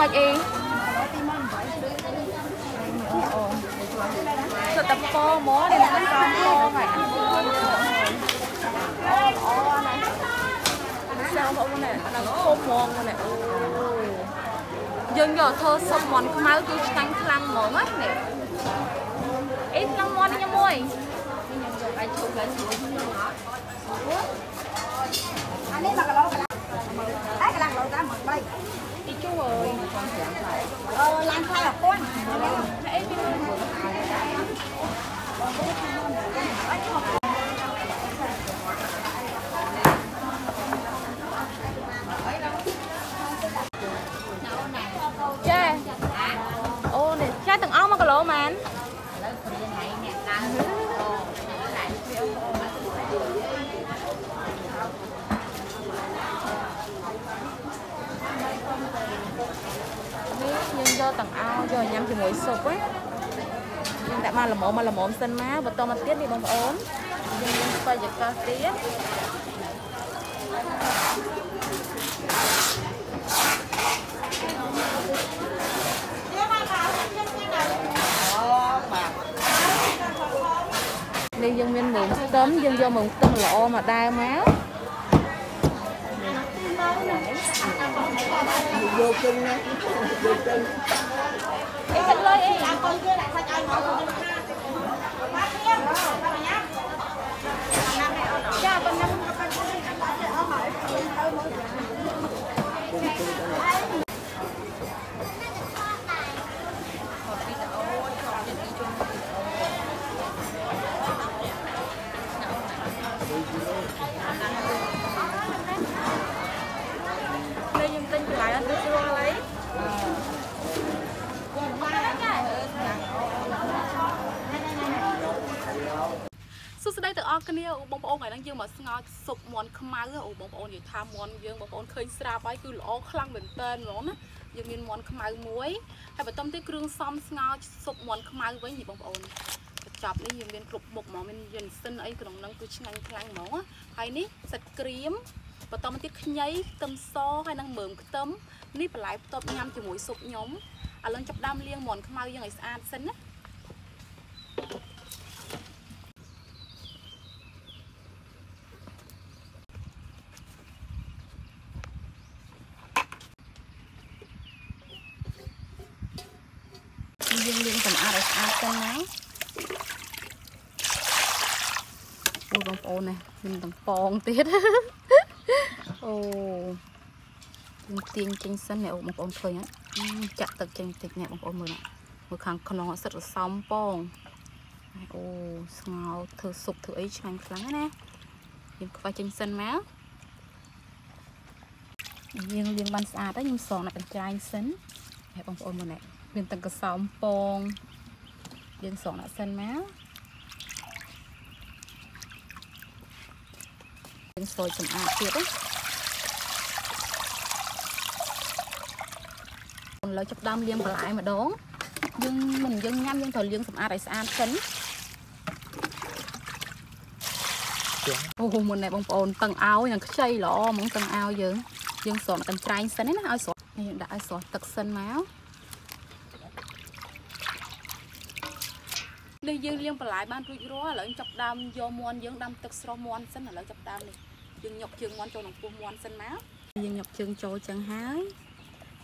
មិនអីអូទៅតពមកនេះមិនតាមពហ្នឹងអូអូណាសាបងប្អូននេះដល់ធំហ្មងនេះអូយើងយកធ្វើសុបមន់ខ្មៅគឺឆ្ងាញ់ខ្លាំងហ្មងណានេះអីខ្លាំងមន់នេះមួយខ្ញុំយកឲ្យជុំឡើងជាមួយខ្ញុំអត់អានេះ1គីឡូកន្លះហើយកន្លះគីឡូតាម1 3ទីជួអើយមិនច ង់ចាំថ្លៃអឺឡើងថ្លៃ1000 អីមានចាអូនេះចាទាំងអស់1គីឡូមែននេះយើងយកទាំងអស់ យកញ៉ាំជាមួយស៊ុបណាយើងដាក់មកល្មមមកល្មមសិនមកបន្តមកទៀតនេះបងប្អូនយើងមានស្ពៃចកាទៀតនេះយើងមានមើងខ្ទឹមយើងយកមើងខ្ទឹមល្អមកដើមមកយកជឹងណាយកជឹង អីចិត្តលុយអីអាកូនគេដាក់សាច់ឲ្យមកទៅខាបាទទៀតបាទញ៉ាំចាប៉ុណ្ណឹងអស់ហើយទៅមក នេះយើងទិញបន្លែអត់ទៅស្រួលអីសួស្តីទៅអរគ្នាអូបងប្អូនថ្ងៃហ្នឹងយើងមកស្ងោរស៊ុបមាន់ខ្មៅអូបងប្អូននិយាយថាមាន់យើងបងប្អូនឃើញស្រាប់ហើយគឺល្អខ្លាំងមែនតើហ្មងណាយើងមានមាន់ខ្មៅមួយហើយបន្តទៀតគ្រឿងផ្សំស្ងោរស៊ុបមាន់ខ្មៅវិញនេះបងប្អូនកញ្ចប់នេះយើងមានគ្រប់មុខហ្មងមានយិនសិនអីក្នុងហ្នឹងគឺឆ្ងាញ់ខ្លាំងហ្មងណាហើយនេះសាច់ក្រៀមបន្តមកទៀតខ្ញីខ្ទឹមសហើយនឹងមើមខ្ទឹមនេះបន្លែផ្ទាប់ញ៉ាំជាមួយស៊ុបខ្ញុំឥឡូវចាប់ដើមលាងមាន់ខ្មៅយើងឲ្យស្អាតសិនណា យើងលាងសម្អាត ឲ្យស្អាតសិនណាអូបងប្អូនណាមានទាំងប៉ងទៀតអូយើងទាញចេញសិននេះអូបងប្អូនឃើញអត់ចាក់ទឹកចេញតិចនេះបងប្អូនមើលណាមើលខាងក្នុងអត់សិតរសំប៉ងអូស្ងោរធ្វើស៊ុបធ្វើអីឆ្ងាញ់ខ្លាំងណាស់យើងខ្វះចេញសិនមកយើងលាងបានស្អាតហើយខ្ញុំសងដាក់កញ្ច្រែងសិនហើយបងប្អូនមើលណាមានទាំងកសោមពង យើងស្រង់ដាក់សិនមកយើងស្រោចសម្អាតទៀតណាឥឡូវចាប់ដើមលាងបន្លែម្ដងយើងមិនយើងញ៉ាំយើងត្រូវលាងសម្អាតឲ្យស្អាតសិនអូមុននេះបងប្អូនតឹងឲ្យនឹងខ្ចីល្អហ្មងតឹងឲ្យយើងយើងស្រង់កញ្ច្រែងសិនណាឲ្យស្រស់យើងដាក់ឲ្យស្រស់ទឹកសិនមក នេះយើងលាងបន្លែបានរួចរាល់ឥឡូវចាប់ដើមយកមាន់យើងដាំទឹកស្រស់មាន់សិនឥឡូវចាប់ដើមនេះយើងញុកជើងមាន់ចូលក្នុងពោះមាន់សិនមកយើងញុកជើងចូលចឹងហើយ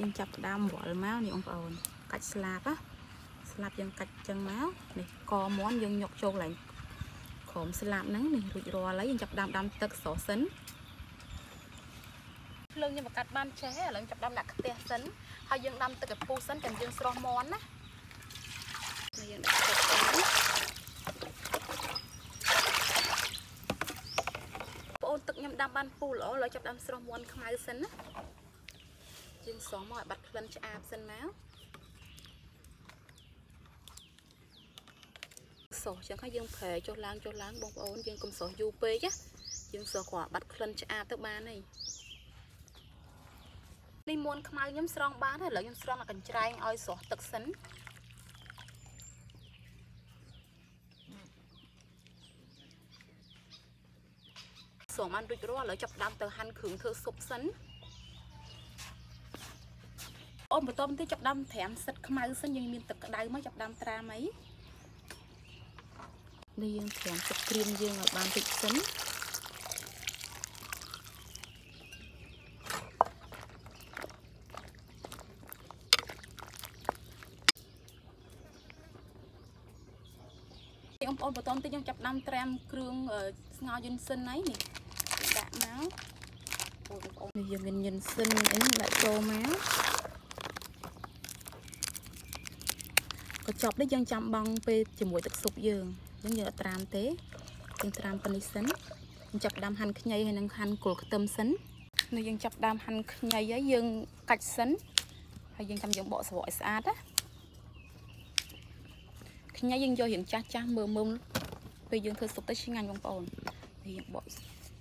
យើងចាប់ដើមវល់មកនេះបងប្អូនកាច់ស្លាបណាស្លាបយើងកាច់ចឹងមកនេះកមាន់យើងញុកចូលកន្លែងក្រោមស្លាបហ្នឹងនេះរួចរាល់ហើយយើងចាប់ដើមដាំទឹកស្រស់សិនភ្លើងយើងបកាត់បានចេះឥឡូវចាប់ដើមដាក់ខ្ទះសិនហើយយើងដាំទឹកឲ្យពុះសិនចាំយើងស្រស់មាន់ណា នេះយើងដាក់ទឹកទៅបងប្អូនទឹកខ្ញុំដាំ បានពូល្អឥឡូវចាប់ដាំស្រស់មាន់ខ្មៅសិនណាយើងស្រស់មកឲ្យបាត់ក្លិនឆ្អាបសិនមកស្រស់ចឹងហើយយើងប្រែចុះឡើងចុះឡើងបងប្អូនយើងកុំស្រស់យូរពេកណាយើងស្រស់គ្រាន់បាត់ក្លិនឆ្អាបទៅបានហើយនេះមួនខ្មៅខ្ញុំស្រង់បានហើយឥឡូវខ្ញុំស្រង់ឲ្យកញ្ច្រែងឲ្យស្រស់ទឹកសិន ង់បានរួចរាល់ឥឡូវចាប់ផ្ដើមទៅហាន់គ្រឿងធ្វើស៊ុបសិនអូនបន្តបន្តិចចាប់ដាំត្រាំសិតខ្មៅសិនយើងមានទឹកក្តៅមកចាប់ដាំត្រាំអីនេះយើងត្រាំទឹកក្រៀមយើងឲ្យបានតិចសិនបងប្អូនបន្តតិចខ្ញុំចាប់ដាំត្រាំគ្រឿងស្ងោរយិនសិនហើយនេះដាក់ មកអូបងប្អូននេះយើងមានយិនសិនអីនេះដាក់ចូលមកក៏ចប់នេះយើងចាំបង់ពេលជាមួយទឹកស៊ុបយើងយើងយើងអត់ត្រាំទេយើងត្រាំប៉ុណ្នេះសិនយើងចាប់ដាំហាន់ខ្ញីហើយនឹងហាន់គល់ខ្ទឹមសិននេះយើងចាប់ដាំហាន់ខ្ញីហើយយើងកាច់សិនហើយយើងចាំយើងបកស្រួយស្អាតណាខ្ញីយើងយករៀងចាស់ចាស់មើលមើលពេលយើងធ្វើស៊ុបទៅឆ្ងាញ់បងប្អូននេះយើងបក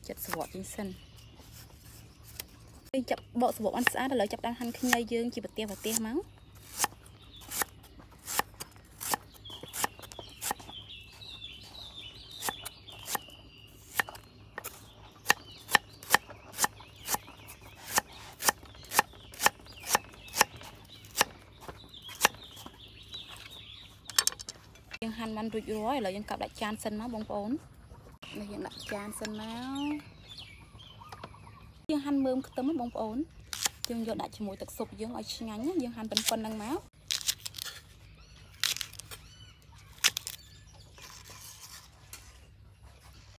ចិត្តស្រួយចេញសិនពេលចាប់បកស្រួយអត់ស្អាតឥឡូវចាប់ដាំហាន់ខ្ញីយើងជាប្រទេសប្រទេសមកយើងហាន់បានរួចរាល់ឥឡូវយើងកាប់ដាក់ចានសិនមកបងប្អូន នេះយើងដាក់ចានសិនមកយើងហាន់មើមខ្ទឹមបងប្អូនយើងយកដាក់ជាមួយទឹកស៊ុបយើងឲ្យឆ្ងាញ់ណាយើងហាន់ប៉ុណ្ណឹងមក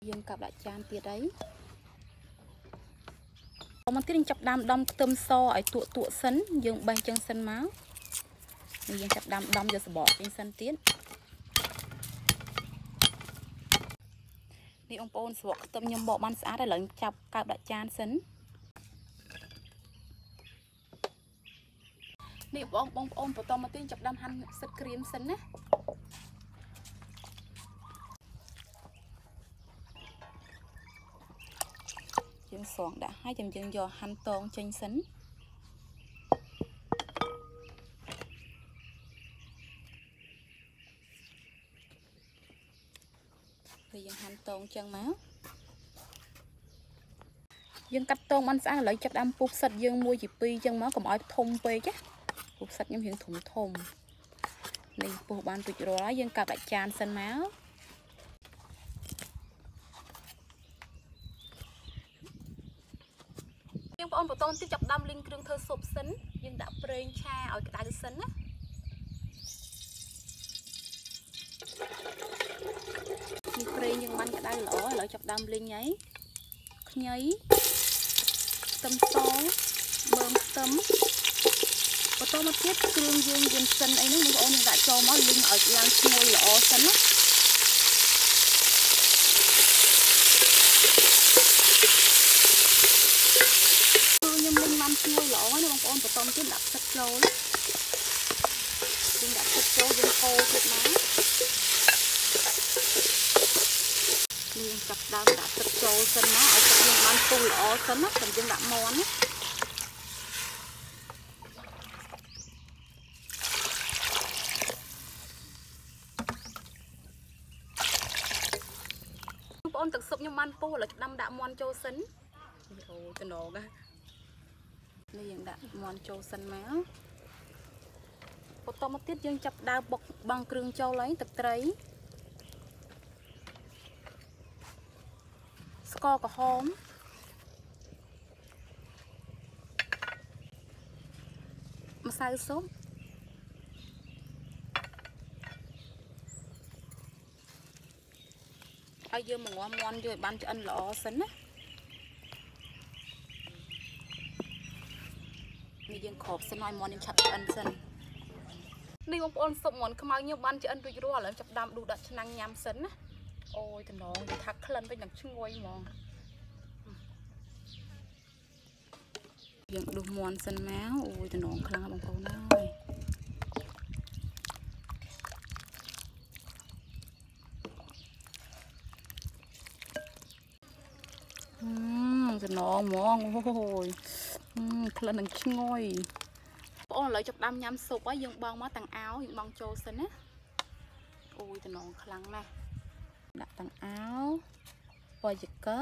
យើងកាប់ដាក់ចានទៀតអីមកទៀតយើងចាប់ដាំដំខ្ទឹមសឲ្យទក់ទក់សិនយើងបេះចឹងសិនមកនេះយើងចាប់ដាំដំយកសបកវិញសិនទៀត នេះបងប្អូនស្រក់ខ្ទឹមខ្ញុំបកបានស្អាតហើយឥឡូវចាប់កើបដាក់ចានសិននេះបងបងប្អូនបន្តមកទៀតចាប់ដាំហាន់សិតក្រៀមសិនណាយើងស្រង់ដាក់ហើយចាំយើងយកហាន់តងចេញសិនពេល យើងហាន់តងចឹងមកយើងកាត់តងបានស្អាតឥឡូវចាប់ដើមពុះផ្សិតយើងមួយជាពីរចឹងមកកុំឲ្យធំពេកណាពុះផ្សិតខ្ញុំរៀងធំធំនេះពុះបានរួចរាល់ហើយយើងកាត់ដាក់ចានសិនមកយើងបងប្អូនបន្តទៀតចាប់ដើមលីងគ្រឿងធ្វើស៊ុបសិនយើងដាក់ប្រេងឆាឲ្យក្តៅសិនណា ប្រេងយើងបានក្តៅល្អឥឡូវចាប់ដើមលីងហើយខ្ញីខ្ទឹមសមើមខ្ទឹមបន្តមកទៀតគ្រឿងយើងយើងសិនអីហ្នឹងបងប្អូនយើងដាក់ចូលមកលីងឲ្យឡើងឈ្ងុយល្អសិនណាខ្ញុំលីងបានឈ្ងុយល្អណាបងប្អូនបន្តទៀតដាក់ទឹកចូលយើងដាក់ទឹកចូលយើងកូរទៀតមក យើងចាប់ដើមដាក់ទឹកចូលសិនមកឲ្យទឹកយើងបានពុះល្អសិនណាចាំយើងដាក់មាន់ណាបងប្អូនទឹកស៊ុបខ្ញុំបានពុះឥឡូវដាំដាក់មាន់ចូលសិនអូតំណងណានេះយើងដាក់មាន់ចូលសិនមកបន្តមកទៀតយើងចាប់ដើមបុកបងគ្រឿងចូលហើយទឹកត្រី ករក្រហមម្សៅស៊ុបហើយយើងមកងាស់មាន់យកឲ្យបានឆ្អិនល្អសិនណានេះយើងគ្របសិនឲ្យមាន់យើងឆាប់ឆ្អិនសិននេះបងប្អូនស៊ុបមាន់ខ្មៅខ្ញុំបានឆ្អិនរួចរាល់ឥឡូវចាប់ដាំដួសដាក់ឆ្នាំងញ៉ាំសិនណា អូយតំណងនិយាយថាក្លិនវិញនឹងឈ្ងុយហ្មងយើងដួសមាន់សិនមកអូយតំណងខ្លាំងបងប្អូនហើយអឺតំណងហ្មងអូយក្លិននឹងឈ្ងុយបងអូនឥឡូវចាប់ដាំញ៉ាំស៊ុបហើយយើងបងមកទាំងអោយើងបងចូលសិនណាអូយតំណងខ្លាំងណាស់ដាក់ ទាំងអោបយកឺ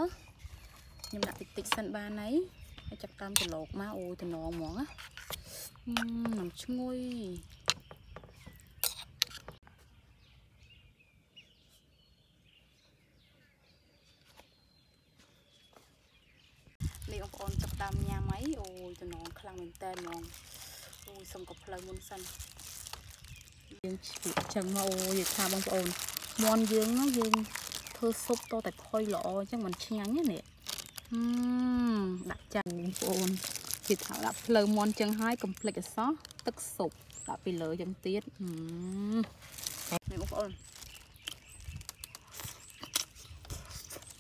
ខ្ញុំដាក់តិចតិចសិនបានហើយហើយចាប់តាមចលោកមកអូយតំណងហ្មងណាអឺនំឈ្ងុយនេះបងប្អូនចាប់តាមញ៉ាំអីអូយតំណងខ្លាំងមែនតើហ្មងអូយសុំក៏ផ្លូវមុនសិនយើងឈៀកចឹងមកអូយនិយាយថាបងប្អូនមន់យើងណាយើង ធ្វើស៊ុបតតែផុយល្អអញ្ចឹងมันឆ្ងាញ់ណានេះហឹមដាក់ចានបងប្អូនគេថាដាក់ផ្លូវមន់ចឹងហើយកុំភ្លេចអសោះទឹកស៊ុបដាក់ពីលើចឹងទៀតហឹមនេះបងប្អូន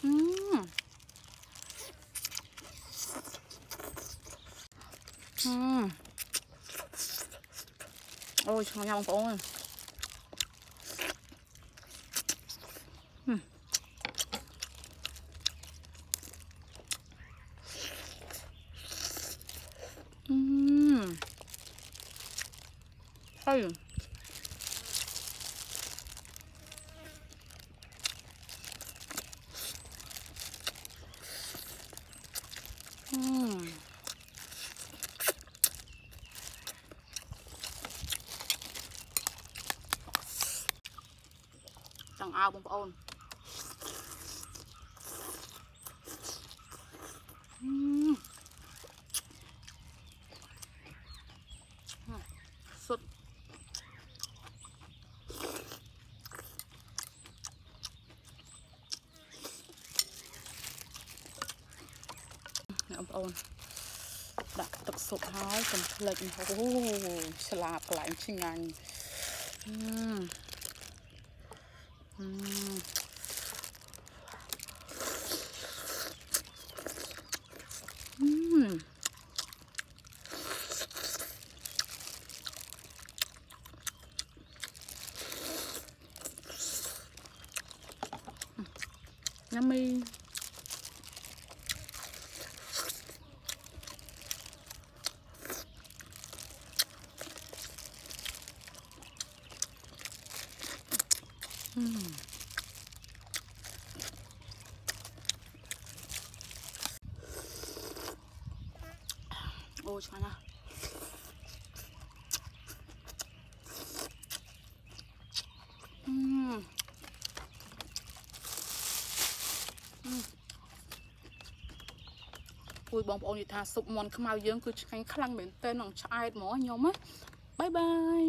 ហឹមហឹមអូយឆ្ងាញ់ណាស់បងប្អូនអឺហើយអឺ ចង់អោបងប្អូនអឺសុទ្ធបងប្អូនដាក់ទឹកស៊ុបហើយកុំភ្លេចអូស្លាបកន្លែងឆ្ងាញ់អឺ អឺ អឺញ៉ាំមីអូឆ្ងាញ់ណាស់អឺអឺអួយបងប្អូននិយាយថាស៊ុបមាន់ខ្មៅយើងគឺឆ្ងាញ់ខ្លាំងមែនទែននឹងឆ្អែតហ្មងខ្ញុំណាបាយបាយ